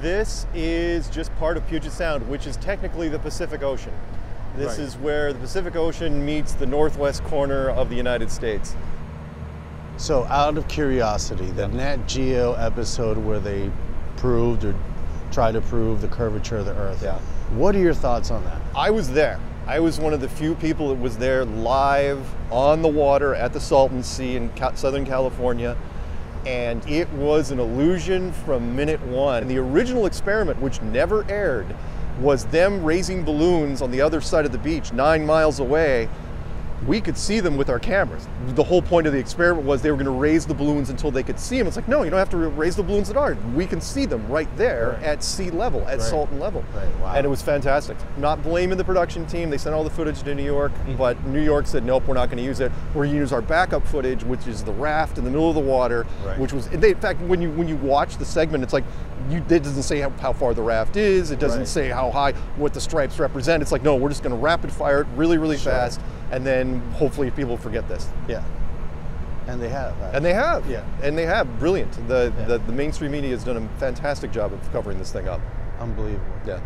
This is just part of Puget Sound, which is technically the Pacific Ocean. This Right. is where the Pacific Ocean meets the northwest corner of the United States. So, out of curiosity, the Nat Geo episode where they proved or tried to prove the curvature of the Earth. Yeah. What are your thoughts on that? I was there. I was one of the few people that was there live on the water at the Salton Sea in Southern California. And it was an illusion from minute one. The original experiment, which never aired, was them raising balloons on the other side of the beach, nine miles away. We could see them with our cameras. The whole point of the experiment was they were going to raise the balloons until they could see them. It's like, no, you don't have to raise the balloons at all. We can see them right there Right. at sea level, at Right. Salton level. Right, wow. And it was fantastic. Not blaming the production team. They sent all the footage to New York, mm-hmm. but New York said, nope, we're not going to use it. We're going to use our backup footage, which is the raft in the middle of the water, which was, they, in fact, when you when you watch the segment, it's like, you, it doesn't say how, how far the raft is. It doesn't say how high, what the stripes represent. It's like, no, we're just going to rapid fire it really, really Sure. fast, and then hopefully people forget this. Yeah. And they have. And they have, Yeah. And they have, brilliant. The, Yeah. the, the mainstream media has done a fantastic job of covering this thing up. Unbelievable. Yeah.